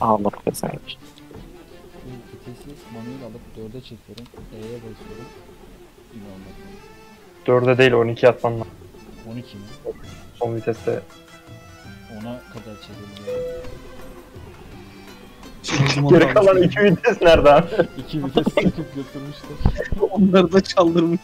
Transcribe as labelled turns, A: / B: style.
A: Almadık da sanki.
B: Bu vitesi manuel alıp 4'e çekiyorum. E'ye basıyorum. Yine olmadı.
C: 4'e değil 12 atman lazım.
B: 12 mi?
C: Son viteste.
B: 10'a kadar çekebiliyorum.
C: Geri kalan 2 vites nerede abi?
B: 2 vites sıkıp götürmüşler.
D: Onları da çaldırmış.